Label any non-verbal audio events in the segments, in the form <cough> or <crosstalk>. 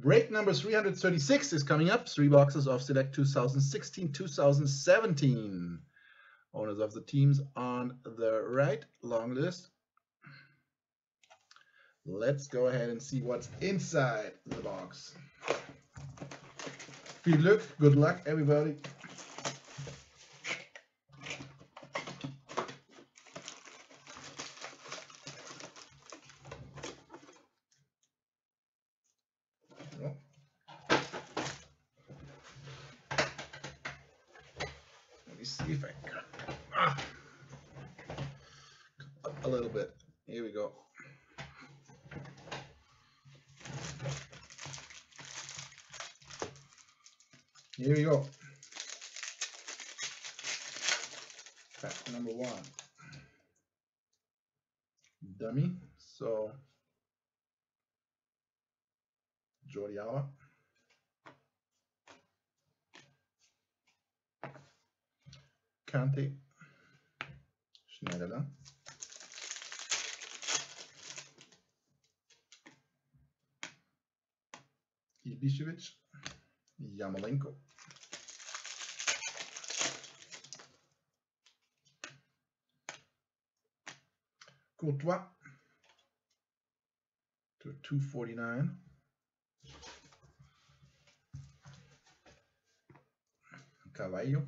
Break number 336 is coming up. Three boxes of Select 2016-2017. Owners of the teams on the right, long list. Let's go ahead and see what's inside the box. Viel Glück, good luck, everybody. Let me see if I can. Ah. A little bit. Here we go. Here we go. Pack number one. Dummy. So Jordi Alba. Kante. Schneiderlin. Ibišević. Yarmolenko. Courtois to 249. Cavallo.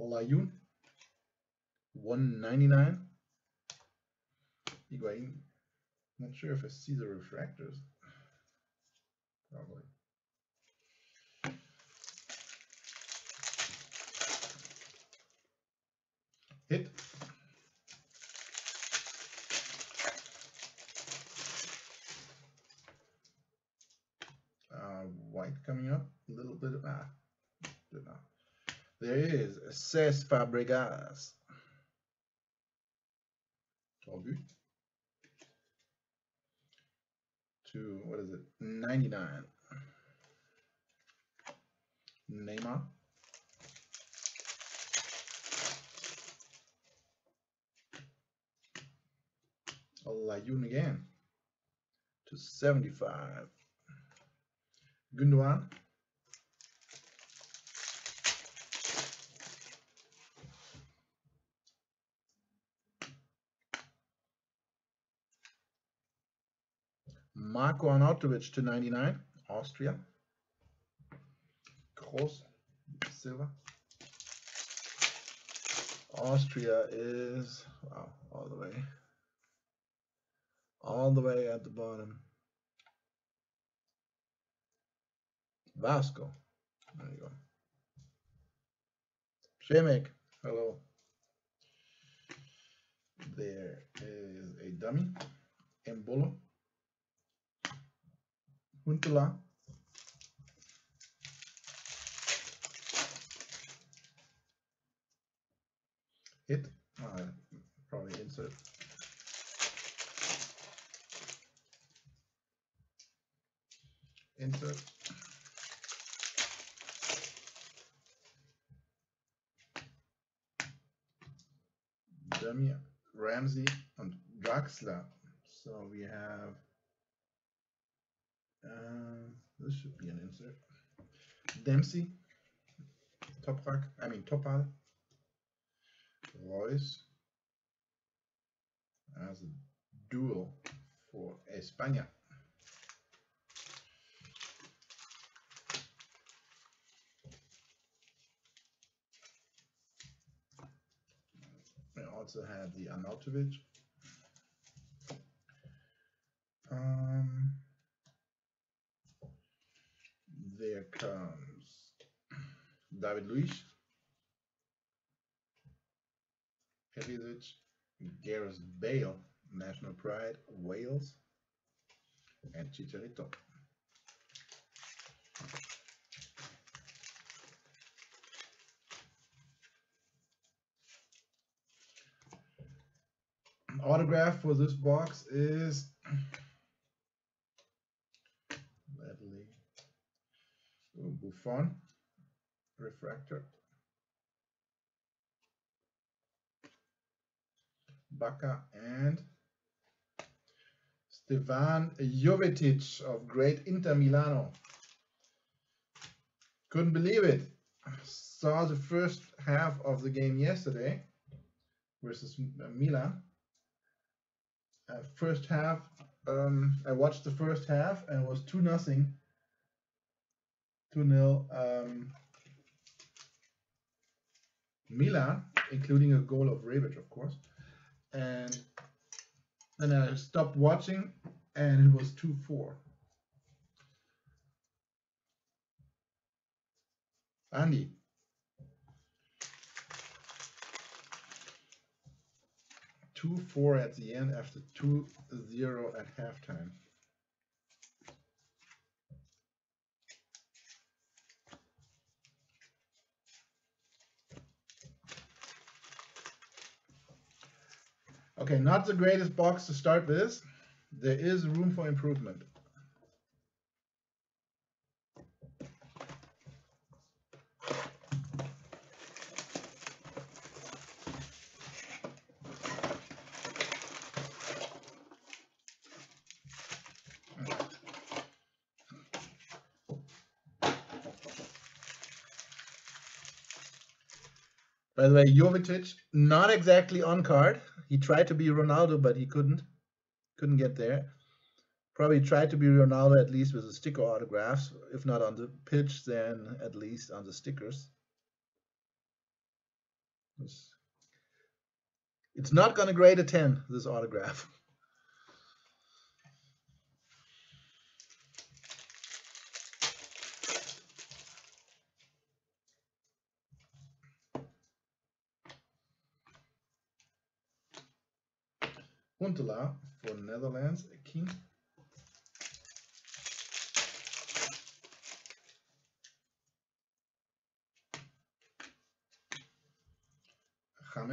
Layun. 199. Higuain. Not sure if I see the refractors. Probably. Hit. Uh, white coming up. A little bit of ah, did not. There is Cesc Fabregas. All good. To what is it? 99. Neymar. Layun again to 75. Gundogan. Marco Arnautovic to 99, Austria. Gross, silver. Austria is wow, all the way, all the way at the bottom. Vasco, there you go. Shemek, hello. There is a dummy, Embolo. Huntelaar. Hit. Uh, probably insert. Insert. Dummy, Ramsey, and Draxler. So we have uh, this should be an insert. Dempsey, Toprak, I mean Topal, Royce as a duel for España. We also have the Arnautovic. Um, there comes David Luiz, Perisic, Gareth Bale, National Pride, Wales, and Chicharito. Autograph for this box is. Buffon, refractor, Bacca and Stevan Jovetic of great Inter Milano. Couldn't believe it. Saw the first half of the game yesterday versus uh, Milan. Uh, first half, um, I watched the first half and was 2 nothing, 2 0. Um, Milan, including a goal of Rebic, of course. And then I stopped watching and it was 2 4. Andy. Two four at the end after two zero at halftime. Okay, not the greatest box to start with. There is room for improvement. By the way, Jovetic, not exactly on card. He tried to be Ronaldo, but he couldn't. Couldn't get there. Probably tried to be Ronaldo at least with the sticker autographs. If not on the pitch, then at least on the stickers. It's, not going to grade a 10, this autograph. <laughs> Huntelaar for Netherlands, a King.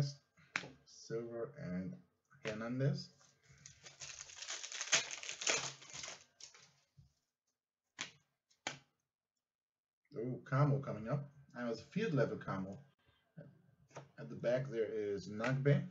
James, Silver, and Hernandez. Oh, Camo coming up. And it's field level Camo. At the back there is Nagbe.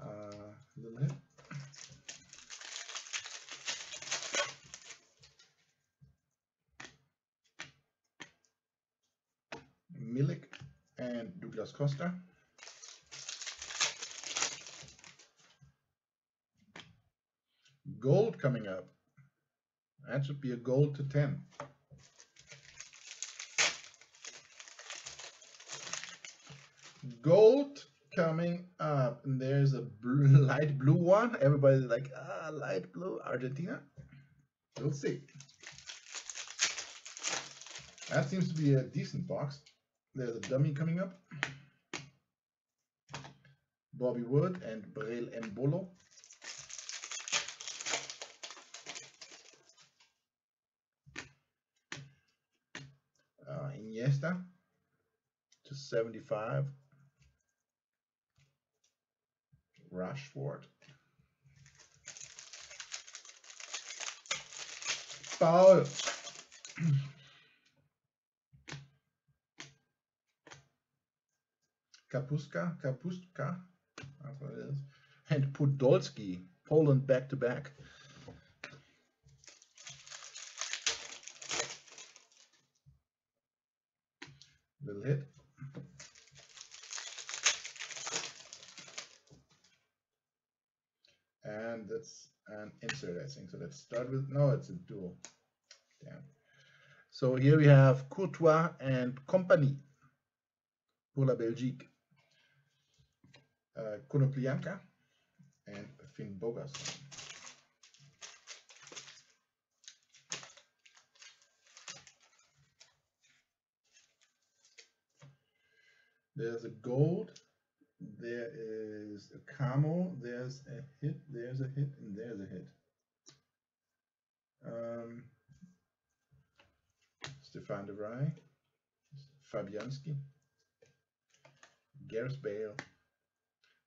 Uh, little hit. Milik and Douglas Costa. Gold coming up. That should be a gold to 10. Gold coming up. And there's a blue, <laughs> light blue one. Everybody's like, ah, light blue, Argentina. We'll see. That seems to be a decent box. There's a dummy coming up. Bobby Wood and Breel Embolo. Uh, Iniesta to 75. Rashford. Paul. Kapuska, Kapustka, that's what it is. And Podolski, Poland back to back. Little hit. And that's an insert, I think. So let's start with, no, it's a dual. Damn. So here we have Courtois and Company pour la Belgique. Uh, Konoplyanka and Finn Bogas. There's a gold, there is a camo, there's a hit, there's a hit, and there's a hit. Um, Stefan de Vrij, Fabianski, Gareth Bale,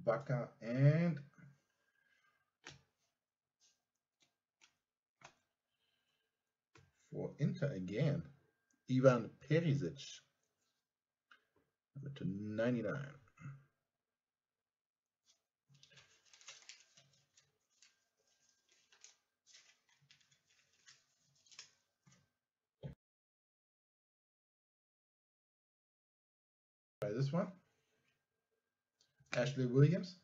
Bacca, and for Inter again, Ivan Perisic. Number to 99. Try this one. Ashley Williams.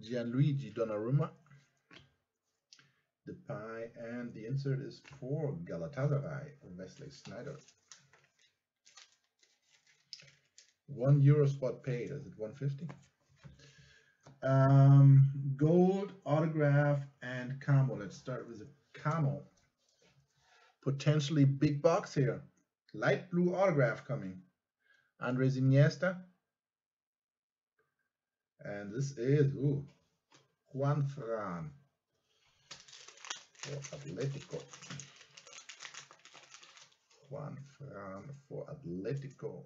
Gianluigi Donnarumma. The pie and the insert is for Galatasaray, Wesley Sneijder. One euro spot paid, is it 150? Um, gold, autograph, and camo. Let's start with the camo. Potentially big box here. Light blue autograph coming. Andres Iniesta. And this is ooh, Juan Fran for Atletico. Juan Fran for Atletico.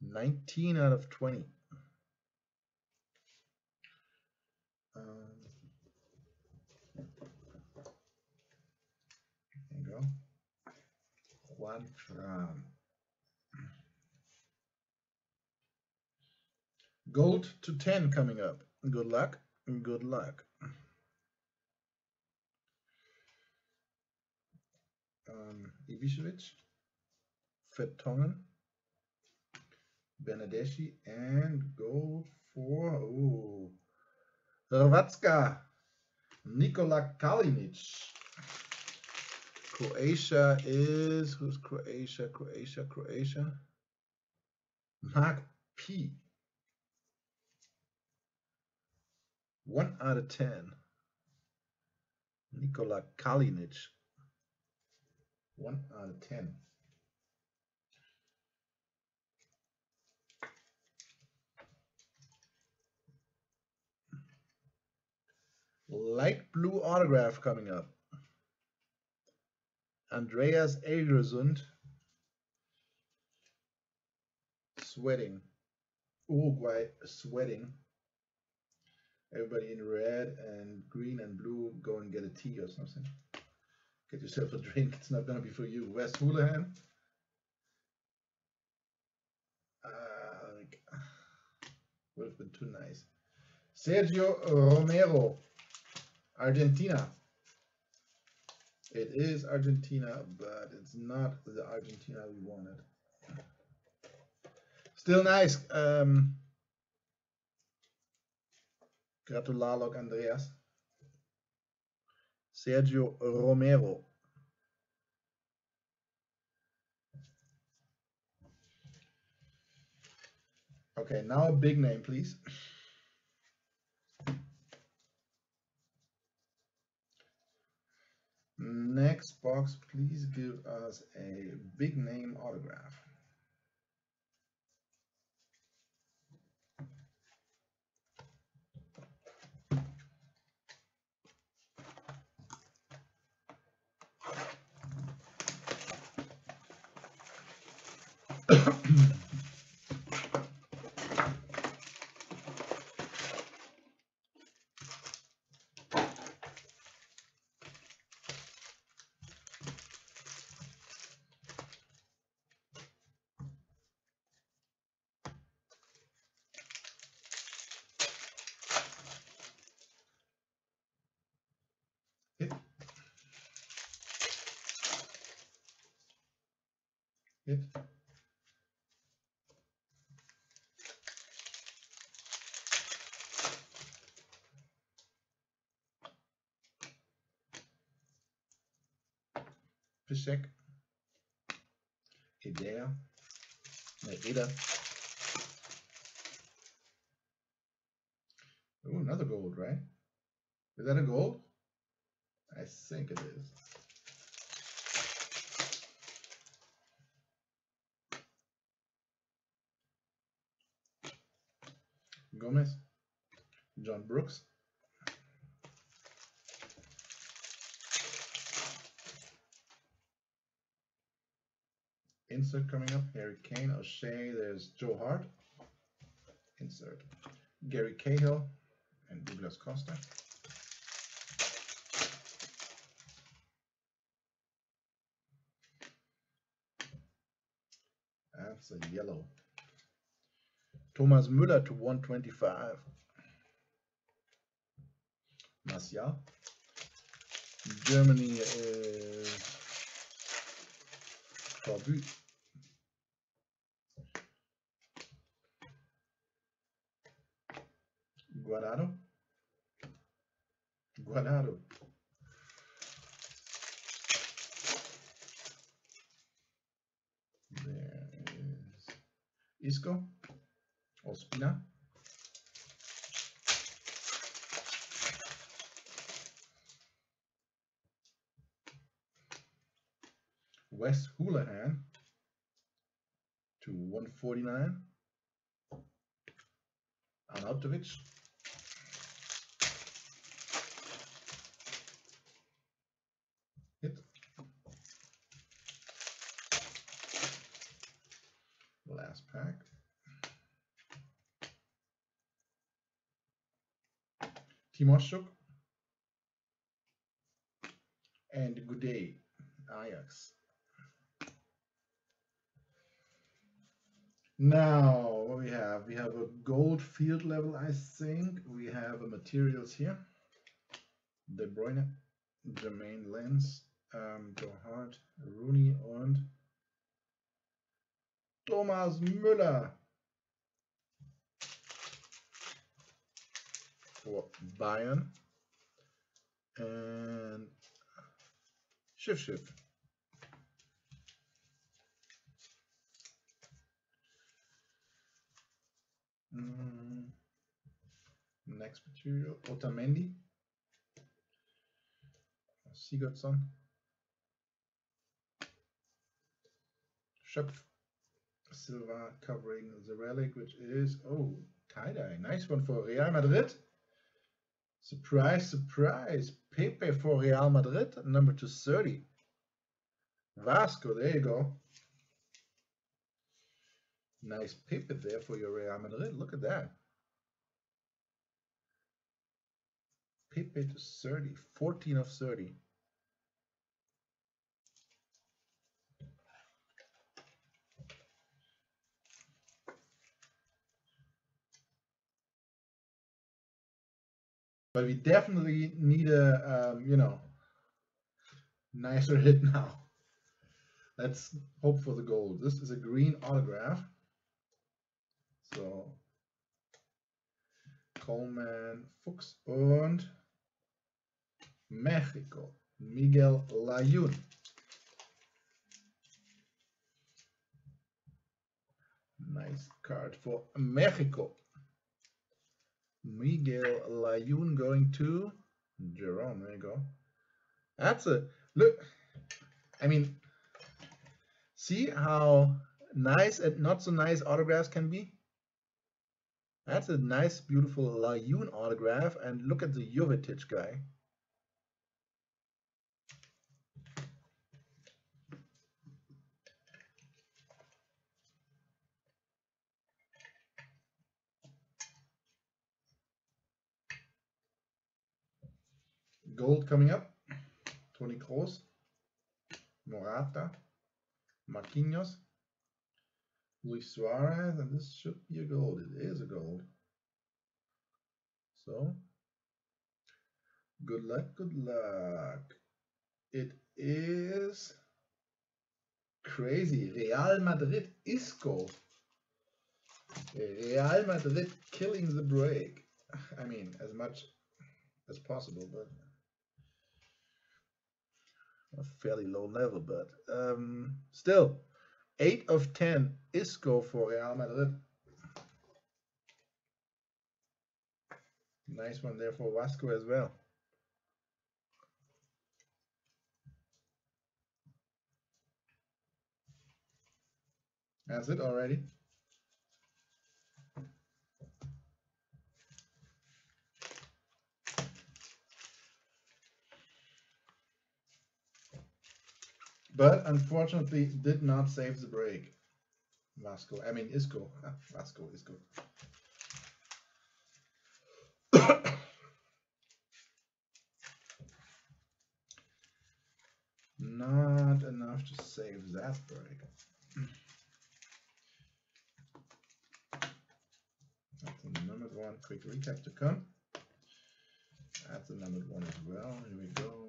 19 out of 20. Um, there you go. Juan Fran. Gold to 10 coming up. Good luck. Good luck. Um, Ibišević, Vertonghen, Bernardeschi, and gold for ooh, Hrvatska, Nikola Kalinic. Croatia is who's Croatia? Croatia, Croatia. Mark P. One out of ten. Nikola Kalinic. One out of ten. Light blue autograph coming up. Andreas Egersund. Sweating. Uruguay sweating. Everybody in red and green and blue go and get a tea or something. Get yourself a drink. It's not going to be for you. Wes Hoolahan. Uh, would have been too nice. Sergio Romero, Argentina. It is Argentina, but it's not the Argentina we wanted. Still nice. Um, Gratulalok Andreas. Sergio Romero. Okay, now a big name, please. Next box, please give us a big name autograph. Piszczek. Idea. Nee, Ida. Ooh, another gold, right? Is that a gold? I think it is. Gomez, John Brooks. Insert coming up, Harry Kane, O'Shea, there's Joe Hart. Insert. Gary Cahill and Douglas Costa. That's a yellow. Thomas Müller to 125. Martial. Germany uh, is Corbu. Guardado. Guardado. There is Isco. Ospina. Wes Hoolahan to 149. Arnautovic. Timoshuk and Goudet, Ajax. Now, what we have? We have a gold field level, I think. We have a materials here. De Bruyne, Jeremain Lens, um, Joe Hart, Rooney und Thomas Müller. For Bayern. And Shift Shift. Mm. Next material, Otamendi, Sigurdsson, Schöpf, Silva covering the relic, which is, oh, tie-dye, nice one for Real Madrid. Surprise, surprise, Pepe for Real Madrid, number 230. Vasco, there you go. Nice pivot there for your Real Madrid. Look at that. Pepe to 30, 14 of 30. But we definitely need a, um, you know, nicer hit now. Let's hope for the gold. This is a green autograph. So, Coleman, Fuchs und Mexico, Miguel Layun. Nice card for Mexico. Miguel Layun going to Jerome. There you go. That's a look. I mean, see how nice and not so nice autographs can be? That's a nice, beautiful Layun autograph. And look at the Jovetic guy. Gold coming up. Tony Kroos. Morata. Marquinhos. Luis Suarez, and this should be a gold. It is a gold. So, good luck, good luck. It is crazy. Real Madrid Isco. Real Madrid killing the break. I mean, as much as possible, but a fairly low level, but um, still 8 of 10 Isco for Real Madrid. Nice one there for Vasco as well. That's it already. but unfortunately did not save the break. Vasco, I mean Isco, ah, Vasco, Isco. <coughs> not enough to save that break. That's the numbered one, quick recap to come. That's the numbered one as well, here we go.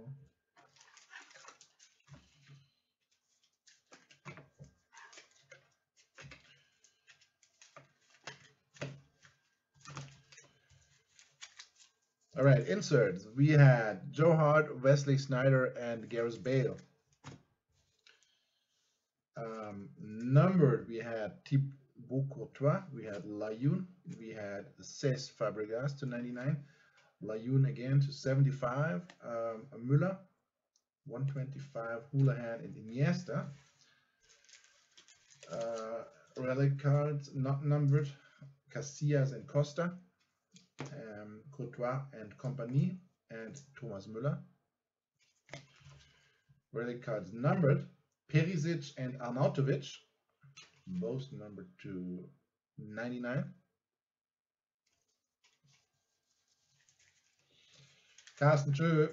All right, inserts. We had Joe Hart, Wesley Sneijder, and Gareth Bale. Um, numbered, we had Thibaut Courtois, we had Layun, we had Cesc Fabregas to 99, Layun again to 75, um, Müller, 125, Hoolahan and Iniesta. Uh, relic cards not numbered, Casillas and Costa um, Courtois and company, and Thomas Müller. Relic cards numbered, Perisic and Arnautovic, both numbered to 99. Carsten True.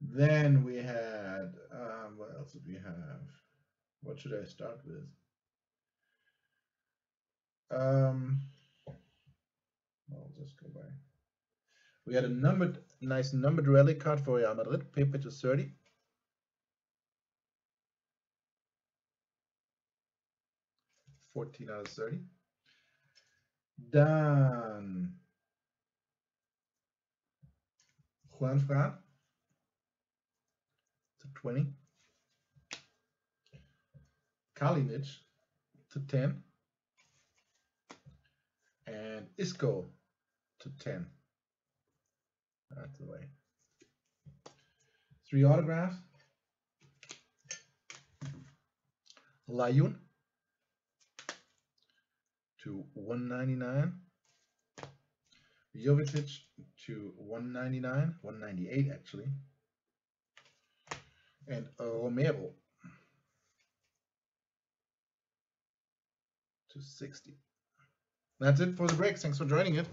Then we had, um, what else did we have? What should I start with? Um, I'll just go by. We had a numbered, nice numbered relic card for Real Madrid, Pepe to 30. Fourteen out of thirty. Done. Juan Fran to twenty. Kalinic to 10 and Isco to 10. That's the way. Three autographs. Layun to 199. Jovetic to 199, 198 actually. And Romero to 60. That's it for the break. Thanks for joining it.